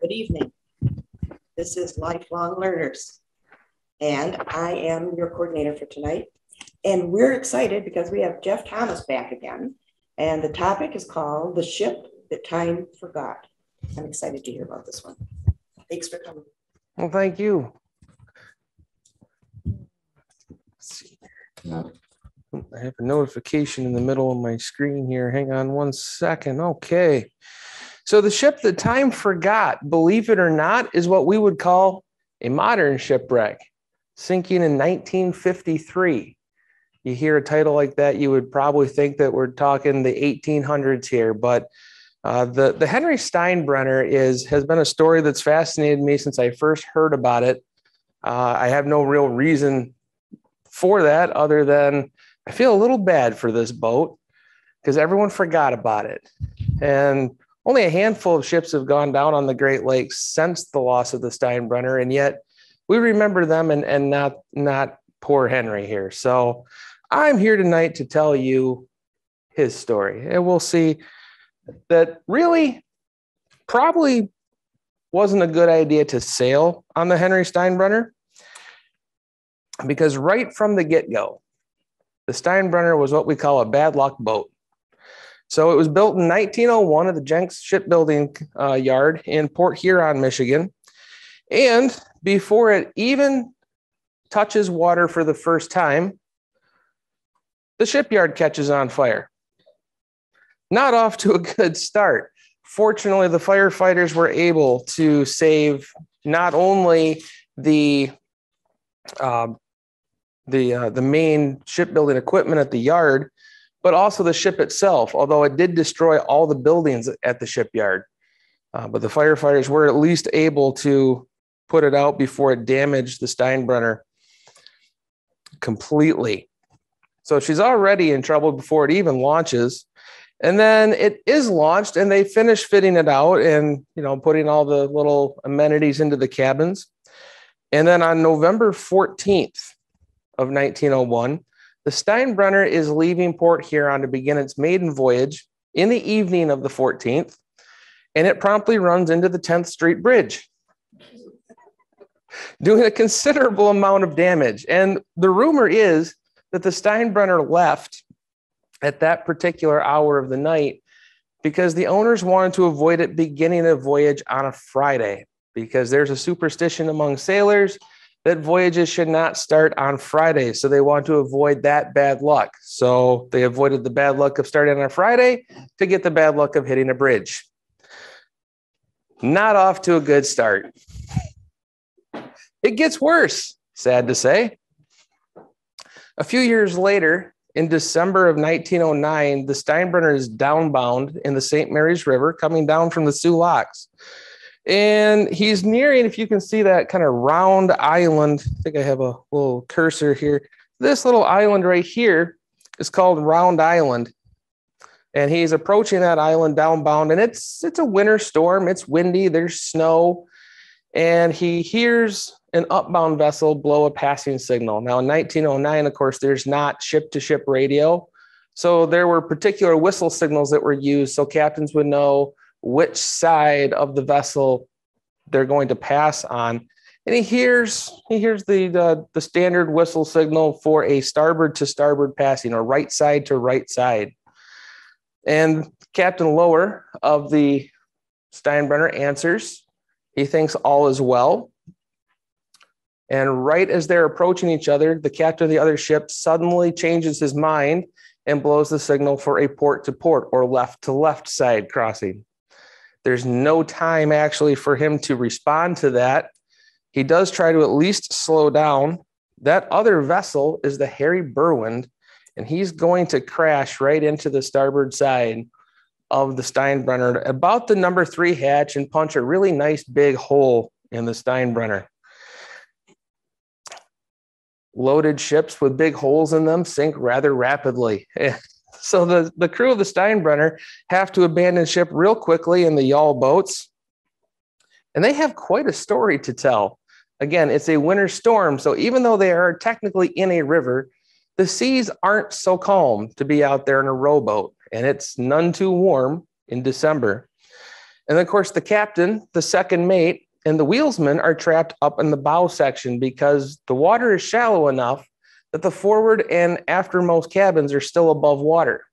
Good evening. This is Lifelong Learners, and I am your coordinator for tonight. And we're excited because we have Jeff Thomas back again, and the topic is called The Ship That Time Forgot. I'm excited to hear about this one. Thanks for coming. Well, thank you. I have a notification in the middle of my screen here. Hang on one second. Okay. So the ship that time forgot, believe it or not, is what we would call a modern shipwreck, sinking in 1953. You hear a title like that, you would probably think that we're talking the 1800s here, but uh, the the Henry Steinbrenner is has been a story that's fascinated me since I first heard about it. Uh, I have no real reason for that other than I feel a little bad for this boat because everyone forgot about it, and only a handful of ships have gone down on the Great Lakes since the loss of the Steinbrenner, and yet we remember them and and not not poor Henry here. So I'm here tonight to tell you his story, and we'll see that really probably wasn't a good idea to sail on the Henry Steinbrenner because right from the get go, the Steinbrenner was what we call a bad luck boat. So it was built in 1901 at the Jenks Shipbuilding uh, Yard in Port Huron, Michigan. And before it even touches water for the first time, the shipyard catches on fire not off to a good start. Fortunately, the firefighters were able to save not only the uh, the uh, the main shipbuilding equipment at the yard, but also the ship itself. Although it did destroy all the buildings at the shipyard, uh, but the firefighters were at least able to put it out before it damaged the Steinbrenner completely. So she's already in trouble before it even launches. And then it is launched and they finish fitting it out and, you know, putting all the little amenities into the cabins. And then on November 14th of 1901, the Steinbrenner is leaving Port Huron to begin its maiden voyage in the evening of the 14th, and it promptly runs into the 10th Street Bridge, doing a considerable amount of damage. And the rumor is that the Steinbrenner left at that particular hour of the night because the owners wanted to avoid it beginning a voyage on a Friday because there's a superstition among sailors that voyages should not start on Friday. So they want to avoid that bad luck. So they avoided the bad luck of starting on a Friday to get the bad luck of hitting a bridge. Not off to a good start. It gets worse, sad to say. A few years later, in December of 1909, the Steinbrenner is downbound in the St. Mary's River, coming down from the Soo Locks. And he's nearing, if you can see that kind of round island, I think I have a little cursor here. This little island right here is called Round Island. And he's approaching that island downbound, and it's it's a winter storm. It's windy, there's snow, and he hears an upbound vessel blow a passing signal. Now, in 1909, of course, there's not ship to ship radio. So there were particular whistle signals that were used so captains would know which side of the vessel they're going to pass on. And he hears he hears the, the, the standard whistle signal for a starboard to starboard passing or right side to right side. And Captain Lower of the Steinbrenner answers. He thinks all is well. And right as they're approaching each other, the captain of the other ship suddenly changes his mind and blows the signal for a port to port or left to left side crossing. There's no time actually for him to respond to that. He does try to at least slow down. That other vessel is the Harry Berwind, and he's going to crash right into the starboard side of the Steinbrenner, about the number three hatch, and punch a really nice big hole in the Steinbrenner loaded ships with big holes in them sink rather rapidly. so the, the crew of the Steinbrenner have to abandon ship real quickly in the yawl boats. And they have quite a story to tell. Again, it's a winter storm. So even though they are technically in a river, the seas aren't so calm to be out there in a rowboat. And it's none too warm in December. And of course, the captain, the second mate, and the wheelsman are trapped up in the bow section because the water is shallow enough that the forward and aftermost cabins are still above water.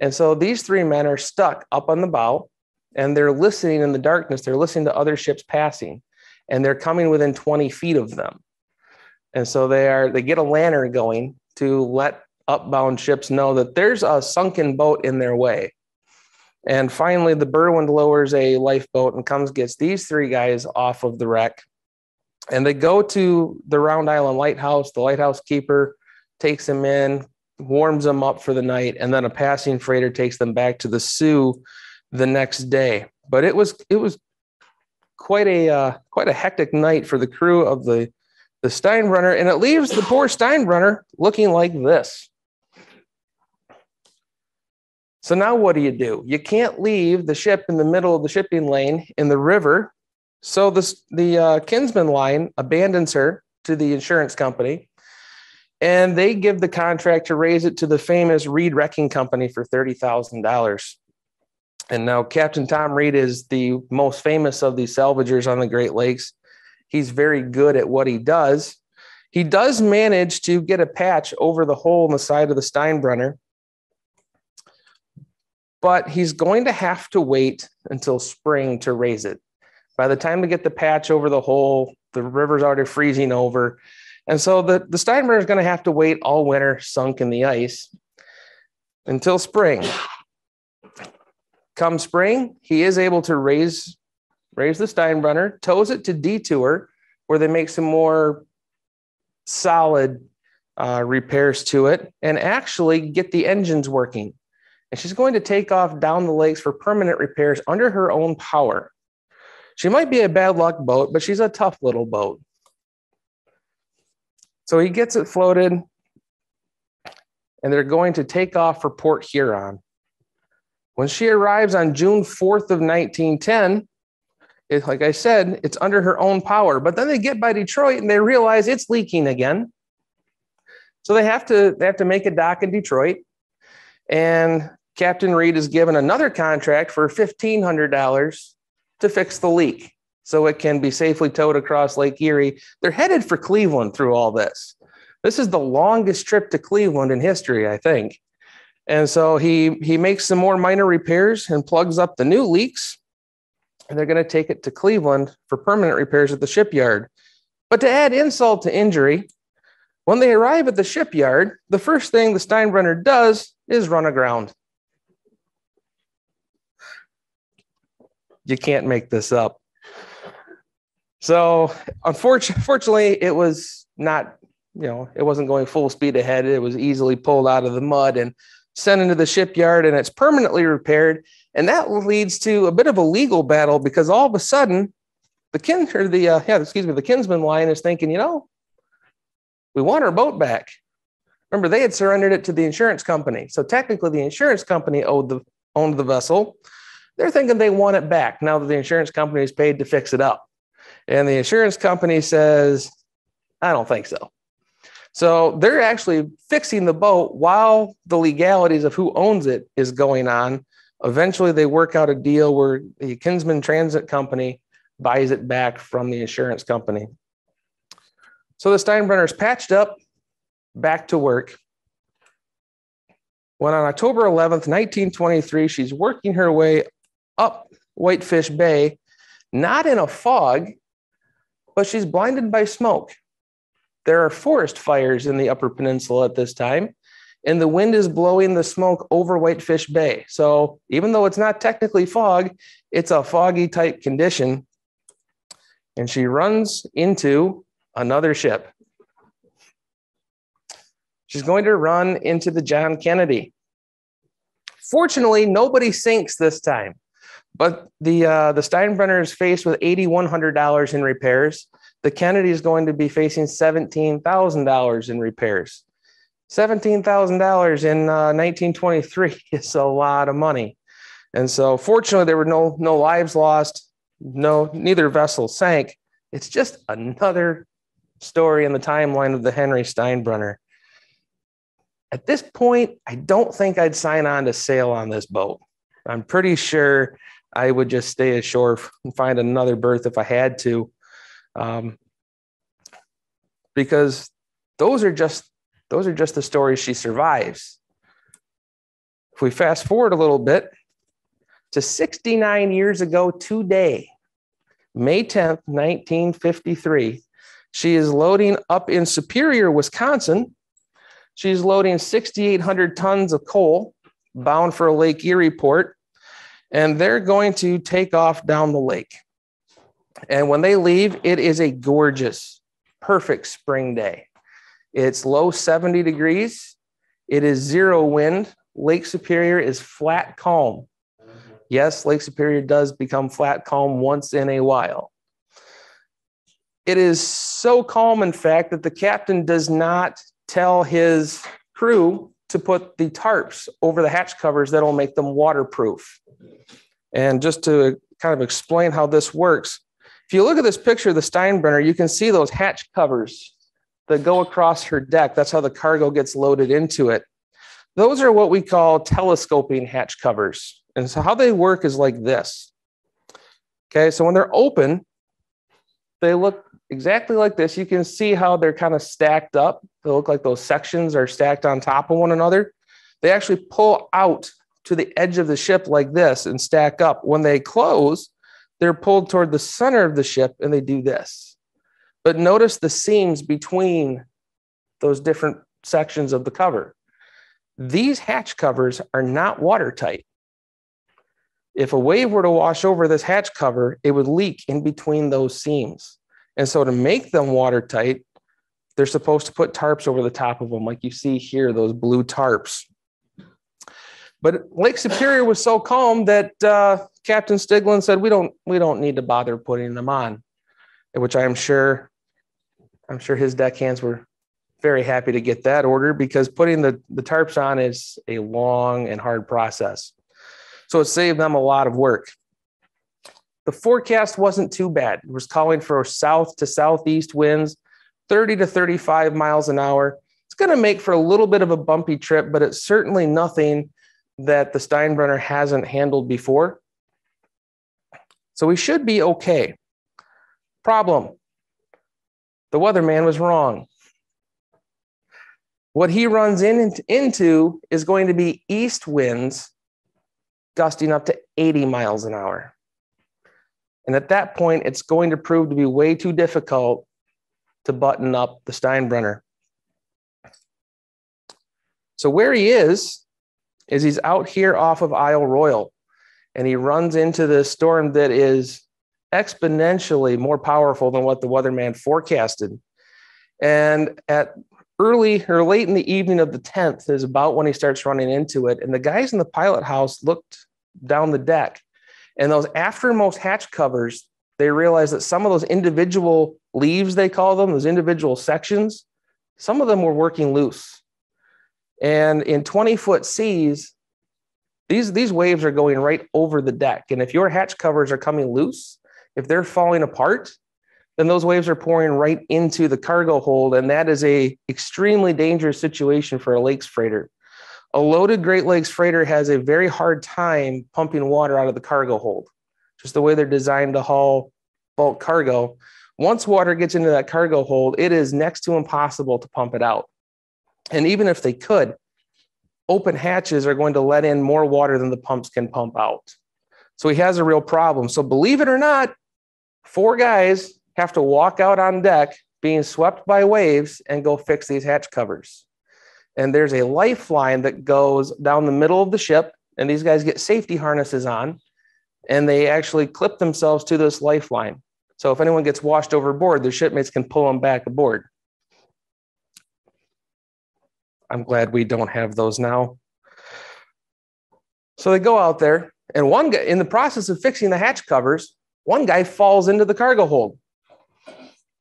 And so these three men are stuck up on the bow and they're listening in the darkness. They're listening to other ships passing and they're coming within 20 feet of them. And so they are, they get a lantern going to let upbound ships know that there's a sunken boat in their way. And finally, the Berwind lowers a lifeboat and comes gets these three guys off of the wreck. And they go to the Round Island Lighthouse. The lighthouse keeper takes them in, warms them up for the night, and then a passing freighter takes them back to the Soo the next day. But it was it was quite a uh, quite a hectic night for the crew of the the Steinbrenner, and it leaves the poor Steinbrenner looking like this. So now what do you do? You can't leave the ship in the middle of the shipping lane in the river. So this, the uh, Kinsman line abandons her to the insurance company and they give the contract to raise it to the famous Reid Wrecking Company for $30,000. And now Captain Tom Reid is the most famous of these salvagers on the Great Lakes. He's very good at what he does. He does manage to get a patch over the hole in the side of the Steinbrenner but he's going to have to wait until spring to raise it. By the time to get the patch over the hole, the river's already freezing over. And so the, the Steinbrenner is going to have to wait all winter sunk in the ice until spring. Come spring, he is able to raise, raise the Steinbrenner, tows it to Detour, where they make some more solid uh, repairs to it, and actually get the engines working and she's going to take off down the lakes for permanent repairs under her own power. She might be a bad luck boat, but she's a tough little boat. So he gets it floated, and they're going to take off for Port Huron. When she arrives on June 4th of 1910, it, like I said, it's under her own power. But then they get by Detroit and they realize it's leaking again. So they have to they have to make a dock in Detroit. And Captain Reid is given another contract for $1,500 to fix the leak so it can be safely towed across Lake Erie. They're headed for Cleveland through all this. This is the longest trip to Cleveland in history, I think. And so he he makes some more minor repairs and plugs up the new leaks. And they're going to take it to Cleveland for permanent repairs at the shipyard. But to add insult to injury, when they arrive at the shipyard, the first thing the Steinbrenner does is run aground. You can't make this up. So, unfortunately, it was not, you know, it wasn't going full speed ahead. It was easily pulled out of the mud and sent into the shipyard, and it's permanently repaired. And that leads to a bit of a legal battle because all of a sudden, the kin or the uh, yeah, excuse me, the Kinsman line is thinking, you know, we want our boat back. Remember, they had surrendered it to the insurance company. So technically, the insurance company owed the owned the vessel. They're thinking they want it back now that the insurance company is paid to fix it up. And the insurance company says, I don't think so. So they're actually fixing the boat while the legalities of who owns it is going on. Eventually, they work out a deal where the Kinsman Transit Company buys it back from the insurance company. So the Steinbrenner's patched up, back to work. When on October 11th, 1923, she's working her way up Whitefish Bay, not in a fog, but she's blinded by smoke. There are forest fires in the Upper Peninsula at this time, and the wind is blowing the smoke over Whitefish Bay. So even though it's not technically fog, it's a foggy type condition. And she runs into another ship. She's going to run into the John Kennedy. Fortunately, nobody sinks this time. But the uh, the Steinbrenner is faced with eighty one hundred dollars in repairs. The Kennedy is going to be facing seventeen thousand dollars in repairs. Seventeen thousand dollars in uh, nineteen twenty three is a lot of money, and so fortunately there were no no lives lost. No, neither vessel sank. It's just another story in the timeline of the Henry Steinbrenner. At this point, I don't think I'd sign on to sail on this boat. I'm pretty sure I would just stay ashore and find another berth if I had to. Um, because those are just those are just the stories she survives. If we fast forward a little bit to 69 years ago today, May 10th, 1953, she is loading up in Superior, Wisconsin. She's loading 6,800 tons of coal bound for a Lake Erie port, and they're going to take off down the lake. And when they leave, it is a gorgeous, perfect spring day. It's low 70 degrees. It is zero wind. Lake Superior is flat calm. Yes, Lake Superior does become flat calm once in a while. It is so calm, in fact, that the captain does not tell his crew to put the tarps over the hatch covers that'll make them waterproof. And just to kind of explain how this works, if you look at this picture of the Steinbrenner, you can see those hatch covers that go across her deck. That's how the cargo gets loaded into it. Those are what we call telescoping hatch covers. And so how they work is like this. Okay, so when they're open, they look exactly like this. You can see how they're kind of stacked up. They look like those sections are stacked on top of one another. They actually pull out to the edge of the ship like this and stack up. When they close, they're pulled toward the center of the ship and they do this. But notice the seams between those different sections of the cover. These hatch covers are not watertight. If a wave were to wash over this hatch cover, it would leak in between those seams. And so to make them watertight, they're supposed to put tarps over the top of them, like you see here, those blue tarps. But Lake Superior was so calm that uh, Captain Stiglin said, "We don't, we don't need to bother putting them on," which I am sure, I'm sure his deckhands were very happy to get that order because putting the, the tarps on is a long and hard process. So it saved them a lot of work. The forecast wasn't too bad. It was calling for south to southeast winds, 30 to 35 miles an hour. It's going to make for a little bit of a bumpy trip, but it's certainly nothing that the Steinbrenner hasn't handled before. So we should be okay. Problem the weatherman was wrong. What he runs in, into is going to be east winds gusting up to 80 miles an hour. And at that point, it's going to prove to be way too difficult to button up the Steinbrenner. So where he is, is he's out here off of Isle Royale and he runs into this storm that is exponentially more powerful than what the weatherman forecasted. And at early or late in the evening of the 10th is about when he starts running into it. And the guys in the pilot house looked down the deck and those aftermost hatch covers, they realized that some of those individual leaves, they call them, those individual sections, some of them were working loose. And in 20 foot seas, these, these waves are going right over the deck. And if your hatch covers are coming loose, if they're falling apart, then those waves are pouring right into the cargo hold. And that is a extremely dangerous situation for a lakes freighter. A loaded Great Lakes freighter has a very hard time pumping water out of the cargo hold, just the way they're designed to haul bulk cargo. Once water gets into that cargo hold, it is next to impossible to pump it out. And even if they could, open hatches are going to let in more water than the pumps can pump out. So he has a real problem. So believe it or not, four guys have to walk out on deck being swept by waves and go fix these hatch covers and there's a lifeline that goes down the middle of the ship and these guys get safety harnesses on and they actually clip themselves to this lifeline so if anyone gets washed overboard their shipmates can pull them back aboard i'm glad we don't have those now. So they go out there and one guy in the process of fixing the hatch covers one guy falls into the cargo hold.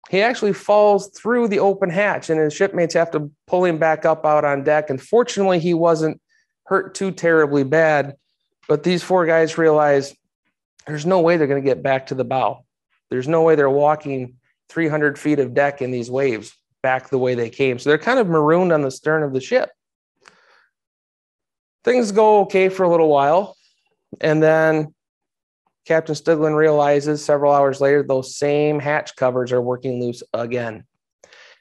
He actually falls through the open hatch and his shipmates have to pull him back up out on deck. And fortunately he wasn't hurt too terribly bad. But these four guys realize there's no way they're going to get back to the bow. There's no way they're walking 300 feet of deck in these waves back the way they came so they're kind of marooned on the stern of the ship things go okay for a little while and then Captain Stiglin realizes several hours later those same hatch covers are working loose again.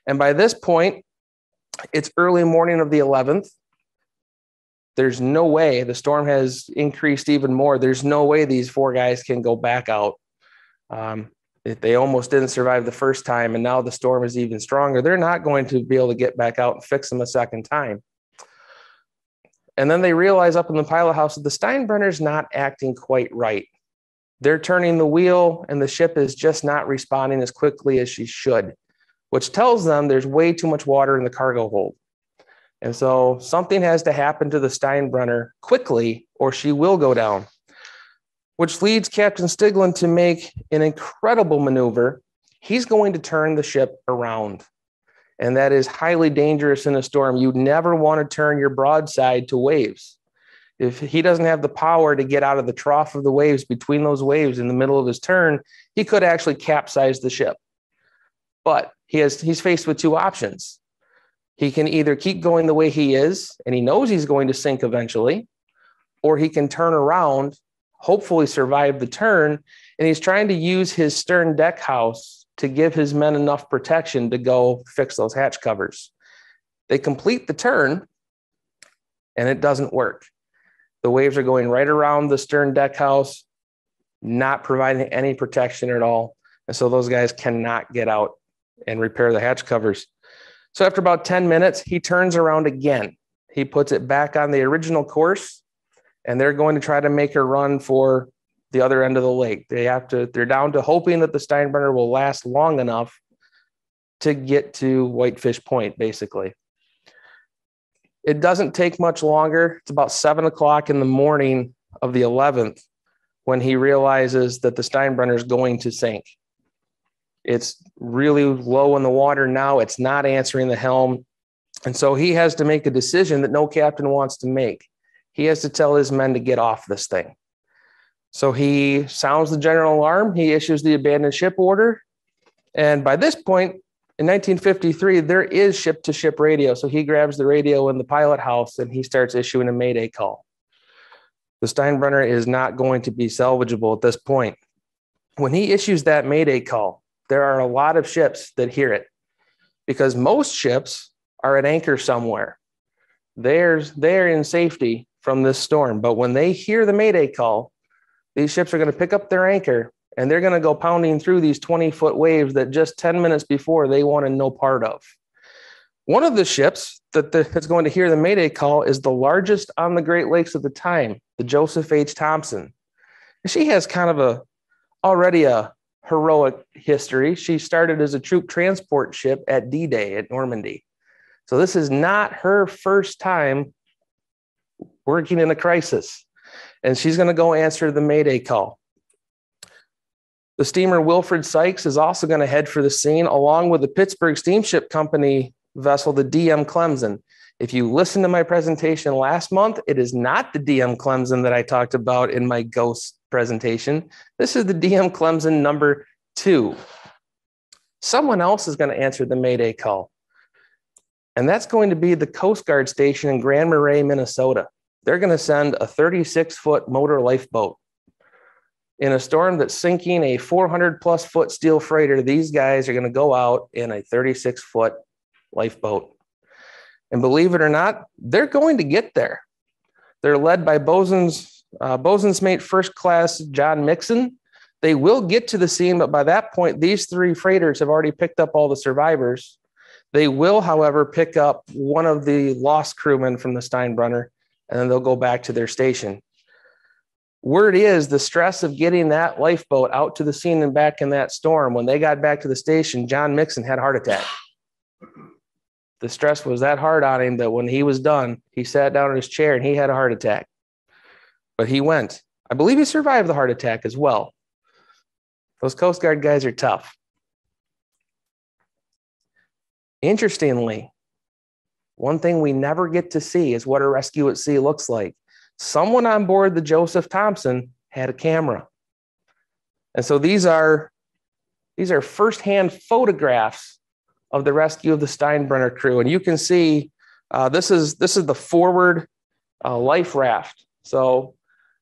And by this point, it's early morning of the 11th. There's no way the storm has increased even more. There's no way these four guys can go back out. Um, they almost didn't survive the first time, and now the storm is even stronger. They're not going to be able to get back out and fix them a second time. And then they realize up in the pilot house that the Steinbrenner's not acting quite right. They're turning the wheel, and the ship is just not responding as quickly as she should, which tells them there's way too much water in the cargo hold. And so something has to happen to the Steinbrenner quickly, or she will go down, which leads Captain Stiglin to make an incredible maneuver. He's going to turn the ship around. And that is highly dangerous in a storm. You'd never want to turn your broadside to waves. If he doesn't have the power to get out of the trough of the waves between those waves in the middle of his turn, he could actually capsize the ship. But he has he's faced with two options. He can either keep going the way he is, and he knows he's going to sink eventually, or he can turn around, hopefully survive the turn, and he's trying to use his stern deck house to give his men enough protection to go fix those hatch covers. They complete the turn, and it doesn't work. The waves are going right around the stern deck house, not providing any protection at all. And so those guys cannot get out and repair the hatch covers. So after about 10 minutes, he turns around again. He puts it back on the original course, and they're going to try to make a run for the other end of the lake. They have to, they're down to hoping that the Steinbrenner will last long enough to get to Whitefish Point, basically. It doesn't take much longer. It's about seven o'clock in the morning of the 11th when he realizes that the Steinbrenner is going to sink. It's really low in the water now. It's not answering the helm. And so he has to make a decision that no captain wants to make. He has to tell his men to get off this thing. So he sounds the general alarm. He issues the abandoned ship order. And by this point, in 1953, there is ship to ship radio. So he grabs the radio in the pilot house and he starts issuing a mayday call. The Steinbrenner is not going to be salvageable at this point. When he issues that mayday call, there are a lot of ships that hear it because most ships are at anchor somewhere. They're, they're in safety from this storm. But when they hear the mayday call, these ships are going to pick up their anchor and they're going to go pounding through these 20 foot waves that just 10 minutes before they wanted no part of. One of the ships that the, that's going to hear the Mayday call is the largest on the Great Lakes at the time, the Joseph H. Thompson. She has kind of a already a heroic history. She started as a troop transport ship at D Day at Normandy. So this is not her first time working in a crisis. And she's going to go answer the Mayday call. The steamer Wilfred Sykes is also going to head for the scene along with the Pittsburgh Steamship Company vessel, the DM Clemson. If you listen to my presentation last month, it is not the DM Clemson that I talked about in my ghost presentation. This is the DM Clemson number two. Someone else is going to answer the Mayday call. And that's going to be the Coast Guard station in Grand Marais, Minnesota. They're going to send a 36 foot motor lifeboat. In a storm that's sinking a 400 plus foot steel freighter, these guys are going to go out in a 36 foot lifeboat. And believe it or not, they're going to get there. They're led by bosun's uh, bosun's mate first class John Mixon. They will get to the scene, but by that point, these three freighters have already picked up all the survivors. They will, however, pick up one of the lost crewmen from the Steinbrenner, and then they'll go back to their station. Word is the stress of getting that lifeboat out to the scene and back in that storm. When they got back to the station, John Mixon had a heart attack. The stress was that hard on him that when he was done, he sat down in his chair and he had a heart attack but he went. I believe he survived the heart attack as well. Those Coast Guard guys are tough. Interestingly, one thing we never get to see is what a rescue at sea looks like. Someone on board the Joseph Thompson had a camera. And so these are these are firsthand photographs of the rescue of the Steinbrenner crew. And you can see uh, this is this is the forward uh, life raft. So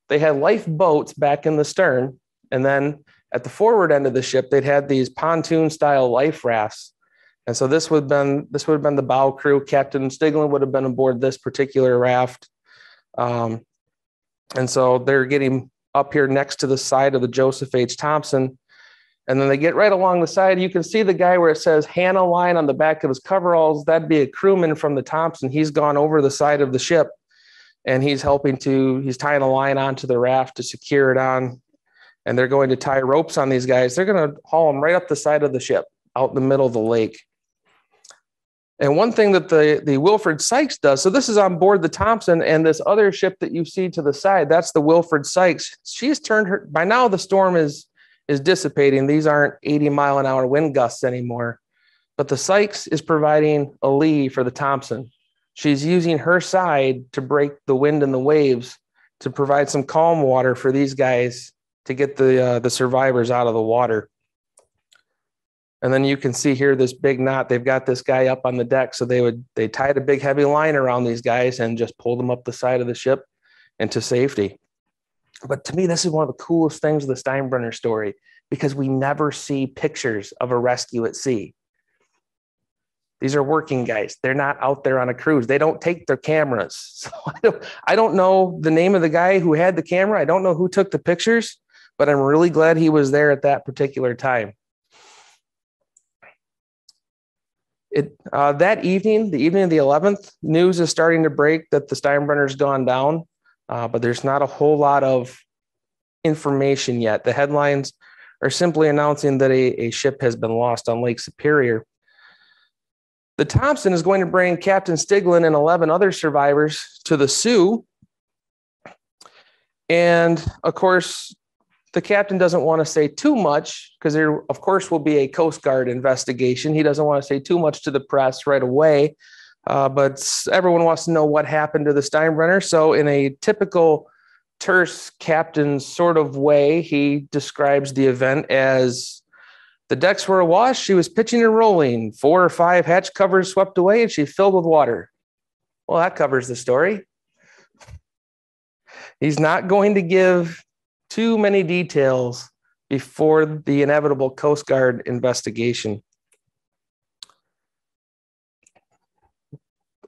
they had lifeboats back in the stern, And then at the forward end of the ship, they'd had these pontoon style life rafts. And so this would have been this would have been the bow crew. Captain Stiglin would have been aboard this particular raft. Um, and so they're getting up here next to the side of the Joseph H. Thompson. And then they get right along the side. You can see the guy where it says Hanna line on the back of his coveralls. That'd be a crewman from the Thompson. He's gone over the side of the ship and he's helping to, he's tying a line onto the raft to secure it on. And they're going to tie ropes on these guys. They're going to haul them right up the side of the ship out in the middle of the lake. And one thing that the, the Wilfred Sykes does, so this is on board the Thompson and this other ship that you see to the side, that's the Wilfred Sykes. She's turned her, by now the storm is, is dissipating. These aren't 80 mile an hour wind gusts anymore, but the Sykes is providing a lee for the Thompson. She's using her side to break the wind and the waves to provide some calm water for these guys to get the, uh, the survivors out of the water. And then you can see here this big knot. They've got this guy up on the deck. So they would they tied a big heavy line around these guys and just pulled them up the side of the ship into safety. But to me, this is one of the coolest things of the Steinbrenner story because we never see pictures of a rescue at sea. These are working guys. They're not out there on a cruise. They don't take their cameras. So I don't, I don't know the name of the guy who had the camera. I don't know who took the pictures, but I'm really glad he was there at that particular time. It, uh, that evening, the evening of the 11th, news is starting to break that the Steinbrenner's gone down, uh, but there's not a whole lot of information yet. The headlines are simply announcing that a, a ship has been lost on Lake Superior. The Thompson is going to bring Captain Stiglin and 11 other survivors to the Soo. And of course, the captain doesn't want to say too much because there, of course, will be a Coast Guard investigation. He doesn't want to say too much to the press right away, uh, but everyone wants to know what happened to the Steinbrenner. So, in a typical terse captain sort of way, he describes the event as the decks were awash. She was pitching and rolling. Four or five hatch covers swept away, and she filled with water. Well, that covers the story. He's not going to give too many details before the inevitable Coast Guard investigation.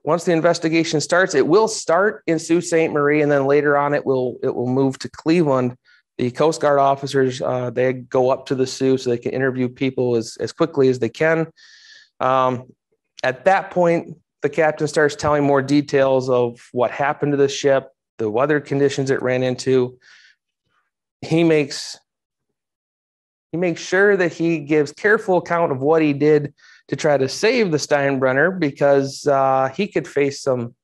Once the investigation starts, it will start in Sault Ste. Marie, and then later on, it will it will move to Cleveland. The Coast Guard officers uh, they go up to the Soo so they can interview people as as quickly as they can. Um, at that point, the captain starts telling more details of what happened to the ship, the weather conditions it ran into, he makes he makes sure that he gives careful account of what he did to try to save the Steinbrenner because uh, he could face some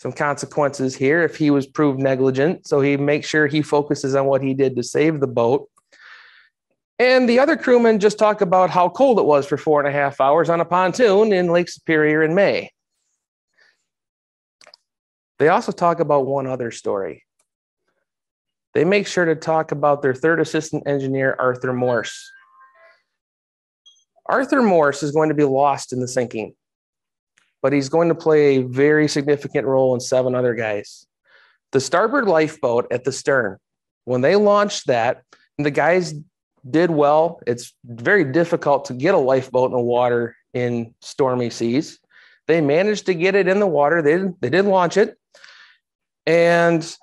some consequences here if he was proved negligent. So he makes sure he focuses on what he did to save the boat. And the other crewmen just talk about how cold it was for four and a half hours on a pontoon in Lake Superior in May. They also talk about one other story they make sure to talk about their third assistant engineer, Arthur Morse. Arthur Morse is going to be lost in the sinking, but he's going to play a very significant role in seven other guys. The starboard lifeboat at the stern, when they launched that, the guys did well. It's very difficult to get a lifeboat in the water in stormy seas. They managed to get it in the water. They, they did launch it. And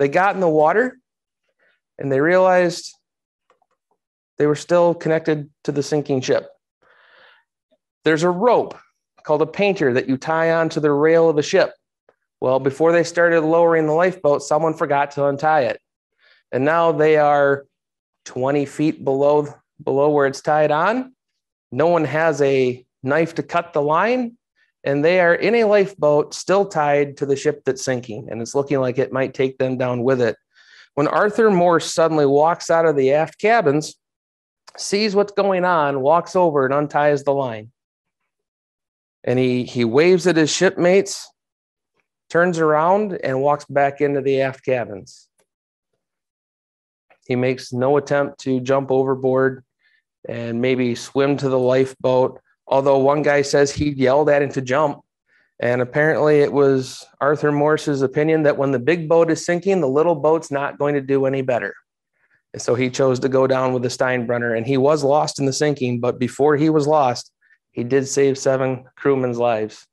they got in the water and they realized they were still connected to the sinking ship. There's a rope called a painter that you tie onto the rail of the ship. Well, before they started lowering the lifeboat, someone forgot to untie it. And now they are 20 feet below, below where it's tied on. No one has a knife to cut the line and they are in a lifeboat still tied to the ship that's sinking and it's looking like it might take them down with it. When arthur morse suddenly walks out of the aft cabins sees what's going on walks over and unties the line. And he he waves at his shipmates turns around and walks back into the aft cabins. He makes no attempt to jump overboard and maybe swim to the lifeboat Although one guy says he yelled at him to jump. And apparently it was Arthur Morse's opinion that when the big boat is sinking, the little boat's not going to do any better. And so he chose to go down with the Steinbrenner and he was lost in the sinking, but before he was lost, he did save seven crewmen's lives.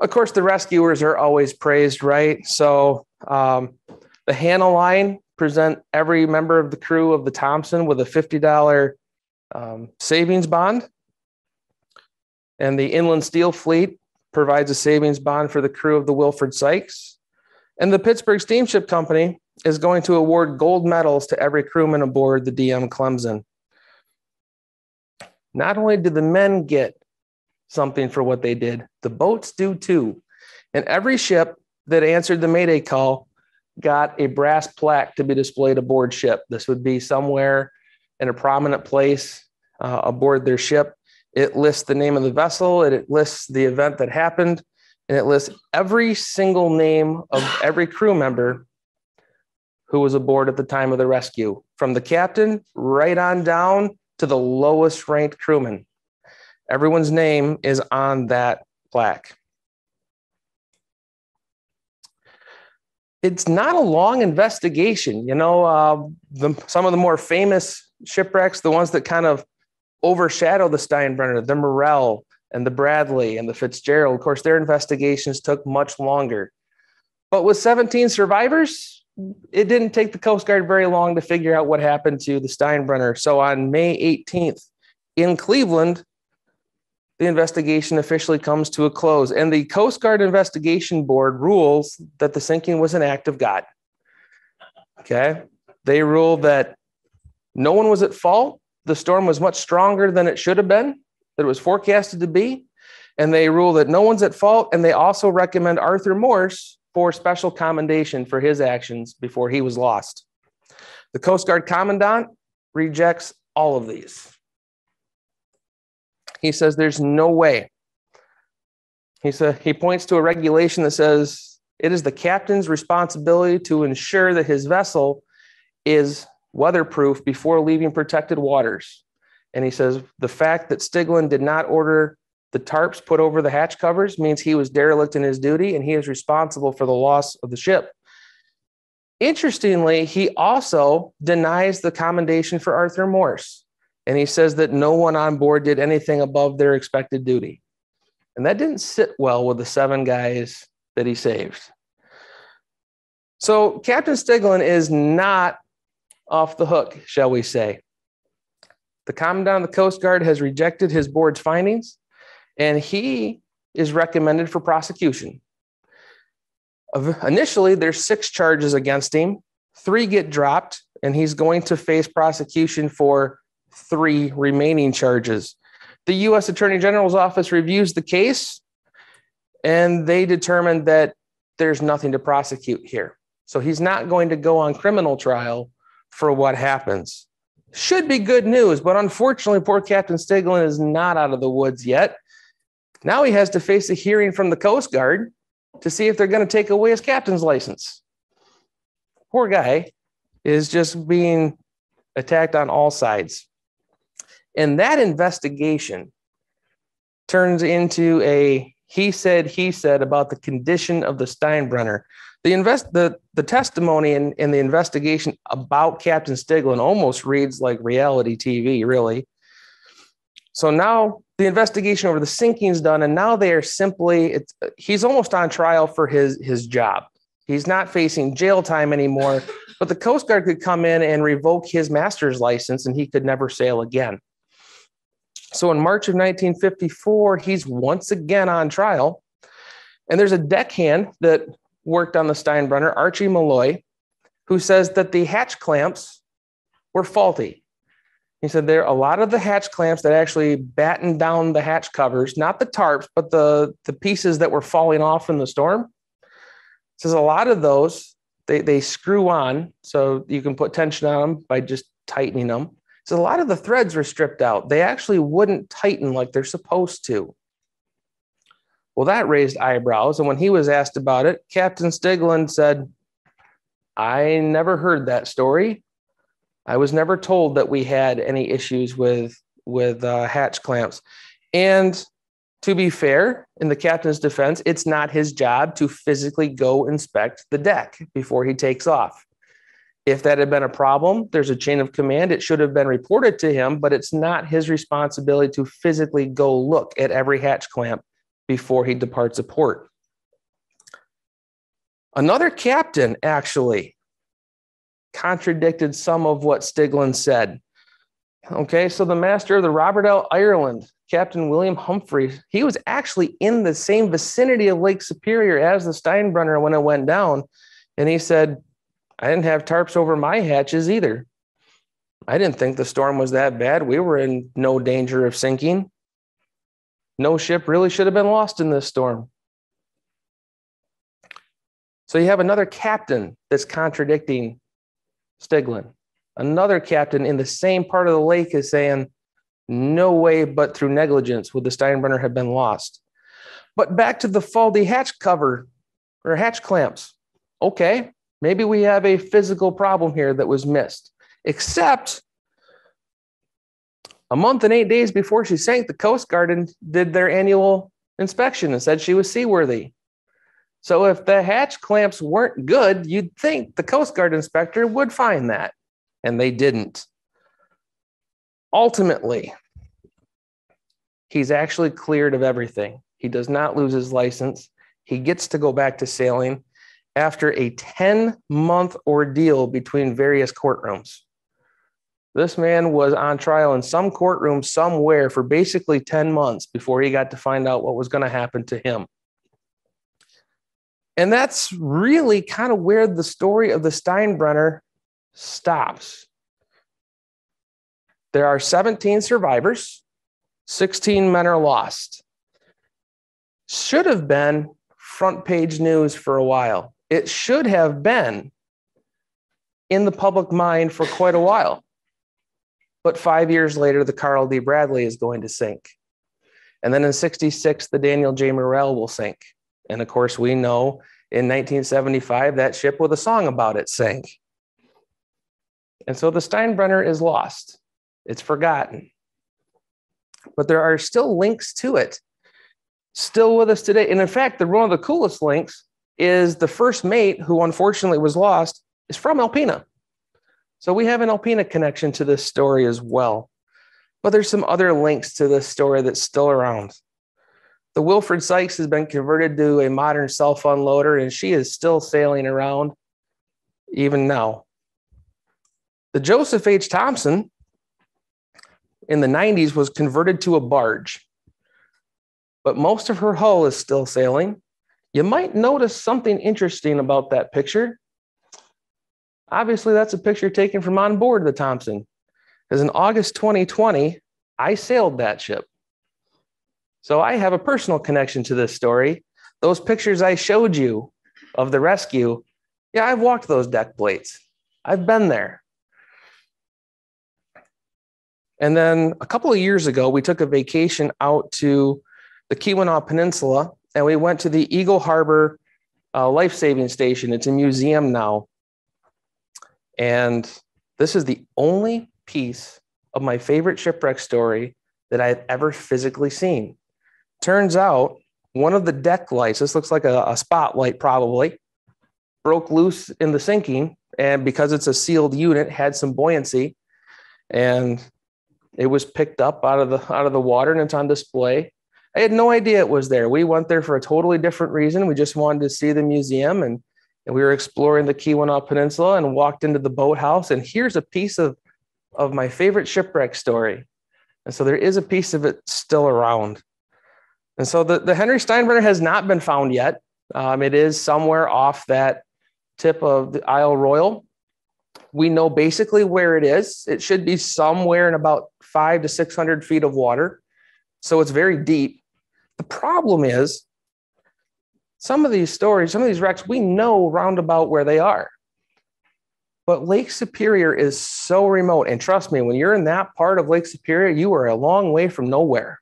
Of course, the rescuers are always praised, right? So um, the Hanna line present every member of the crew of the Thompson with a $50 um, savings bond. And the Inland Steel Fleet provides a savings bond for the crew of the Wilfred Sykes. And the Pittsburgh Steamship Company is going to award gold medals to every crewman aboard the DM Clemson. Not only did the men get something for what they did, the boats do too. And every ship that answered the Mayday call got a brass plaque to be displayed aboard ship. This would be somewhere in a prominent place uh, aboard their ship. It lists the name of the vessel, it lists the event that happened, and it lists every single name of every crew member who was aboard at the time of the rescue, from the captain right on down to the lowest ranked crewman. Everyone's name is on that plaque. It's not a long investigation. You know, uh, the, some of the more famous shipwrecks, the ones that kind of overshadow the Steinbrenner, the Morrell and the Bradley and the Fitzgerald, of course, their investigations took much longer. But with 17 survivors, it didn't take the Coast Guard very long to figure out what happened to the Steinbrenner. So on May 18th in Cleveland, the investigation officially comes to a close. And the Coast Guard Investigation Board rules that the sinking was an act of God. Okay. They rule that no one was at fault. The storm was much stronger than it should have been, that it was forecasted to be. And they rule that no one's at fault. And they also recommend Arthur Morse for special commendation for his actions before he was lost. The Coast Guard Commandant rejects all of these. He says there's no way. He said he points to a regulation that says it is the captain's responsibility to ensure that his vessel is weatherproof before leaving protected waters. And he says the fact that Stiglin did not order the tarps put over the hatch covers means he was derelict in his duty and he is responsible for the loss of the ship. Interestingly, he also denies the commendation for Arthur Morse. And he says that no one on board did anything above their expected duty. And that didn't sit well with the seven guys that he saved. So Captain Stiglin is not off the hook, shall we say. The Commandant of the Coast Guard has rejected his board's findings and he is recommended for prosecution. Initially, there's six charges against him. Three get dropped, and he's going to face prosecution for three remaining charges. The U.S. Attorney General's office reviews the case, and they determined that there's nothing to prosecute here. So he's not going to go on criminal trial for what happens. Should be good news, but unfortunately, poor Captain Stiglin is not out of the woods yet. Now he has to face a hearing from the Coast Guard to see if they're going to take away his captain's license. Poor guy is just being attacked on all sides. And that investigation turns into a he said, he said about the condition of the Steinbrenner. The invest the, the testimony in, in the investigation about Captain Stiglin almost reads like reality TV, really. So now the investigation over the sinking is done, and now they are simply it's he's almost on trial for his his job. He's not facing jail time anymore, but the Coast Guard could come in and revoke his master's license and he could never sail again. So in March of 1954, he's once again on trial. And there's a deckhand that worked on the Steinbrenner, Archie Malloy, who says that the hatch clamps were faulty. He said there are a lot of the hatch clamps that actually battened down the hatch covers, not the tarps, but the, the pieces that were falling off in the storm. Says a lot of those they, they screw on, so you can put tension on them by just tightening them. So a lot of the threads were stripped out. They actually wouldn't tighten like they're supposed to. Well, that raised eyebrows. And when he was asked about it, Captain Stiglin said, I never heard that story. I was never told that we had any issues with with uh, hatch clamps. And To be fair, in the captain's defense, it's not his job to physically go inspect the deck before he takes off. If that had been a problem, there's a chain of command. It should have been reported to him, but it's not his responsibility to physically go look at every hatch clamp before he departs a port. Another captain actually contradicted some of what Stiglin said. Okay, so the master of the Robert L. Ireland, Captain William Humphreys, he was actually in the same vicinity of Lake Superior as the Steinbrenner when it went down. And he said, I didn't have tarps over my hatches either. I didn't think the storm was that bad. We were in no danger of sinking. No ship really should have been lost in this storm. So you have another captain that's contradicting Stiglin. Another captain in the same part of the lake is saying, no way but through negligence would the Steinbrenner have been lost. But back to the faulty hatch cover or hatch clamps. Okay, maybe we have a physical problem here that was missed. Except a month and eight days before she sank, the Coast Guard did their annual inspection and said she was seaworthy. So if the hatch clamps weren't good, you'd think the Coast Guard inspector would find that, and they didn't. Ultimately, he's actually cleared of everything. He does not lose his license. He gets to go back to sailing after a 10 month ordeal between various courtrooms. This man was on trial in some courtroom somewhere for basically 10 months before he got to find out what was going to happen to him. And that's really kind of where the story of the Steinbrenner stops. There are 17 survivors, 16 men are lost. Should have been front page news for a while. It should have been in the public mind for quite a while. But five years later, the Carl D. Bradley is going to sink. And then in 66, the Daniel J. Morrell will sink. And of course, we know in 1975 that ship with a song about it sank. And so the Steinbrenner is lost, it's forgotten. But there are still links to it, still with us today. And in fact, the, one of the coolest links is the first mate, who unfortunately was lost, is from Alpena. So we have an Alpena connection to this story as well. But there's some other links to this story that's still around. The Wilfred Sykes has been converted to a modern self unloader, and she is still sailing around even now. The Joseph H. Thompson in the 90s was converted to a barge, but most of her hull is still sailing. You might notice something interesting about that picture. Obviously, that's a picture taken from on board the Thompson, because in August 2020, I sailed that ship. So I have a personal connection to this story. Those pictures I showed you of the rescue, yeah, I've walked those deck plates. I've been there. And then a couple of years ago, we took a vacation out to the Keweenaw Peninsula and we went to the Eagle Harbor uh, Life Saving Station. It's a museum now. And this is the only piece of my favorite shipwreck story that I've ever physically seen. Turns out one of the deck lights, this looks like a, a spotlight probably, broke loose in the sinking. And because it's a sealed unit, had some buoyancy. And it was picked up out of the out of the water and it's on display. I had no idea it was there. We went there for a totally different reason. We just wanted to see the museum and, and we were exploring the Keweenaw Peninsula and walked into the boathouse. And here's a piece of, of my favorite shipwreck story. And so there is a piece of it still around. And so the, the Henry Steinbrenner has not been found yet. Um, it is somewhere off that tip of the Isle Royale. We know basically where it is. It should be somewhere in about five to 600 feet of water. So it's very deep. The problem is some of these stories, some of these wrecks, we know roundabout where they are. But Lake Superior is so remote. And trust me, when you're in that part of Lake Superior, you are a long way from nowhere.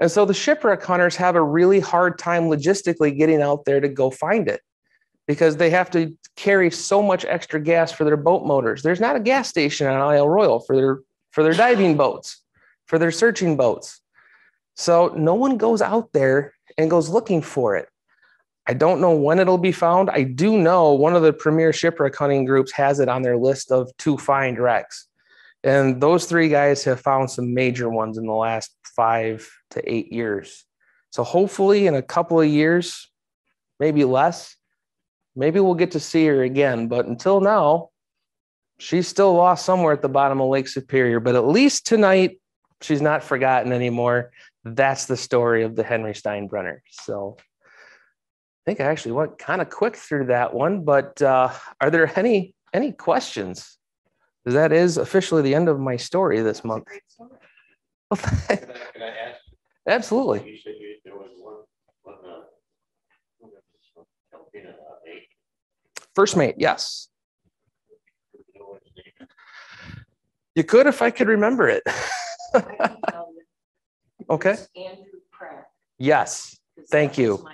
And so the shipwreck hunters have a really hard time logistically getting out there to go find it because they have to carry so much extra gas for their boat motors. There's not a gas station on Isle Royale for their for their diving boats, for their searching boats. So no one goes out there and goes looking for it. I don't know when it'll be found. I do know one of the premier shipwreck hunting groups has it on their list of to find wrecks. And those three guys have found some major ones in the last five to eight years. So hopefully in a couple of years, maybe less, maybe we'll get to see her again. But until now, she's still lost somewhere at the bottom of Lake Superior. But at least tonight, she's not forgotten anymore. That's the story of the Henry Steinbrenner. So I think I actually went kind of quick through that one. But uh, are there any any questions? That is officially the end of my story this month. Can I ask? Absolutely. You said you, there was one, one, uh, who was this one? Alpena, uh, eight. First mate, yes. You know what his name is? You could if I could remember it. I can tell you. Okay. Andrew Pratt. Yes. Thank you.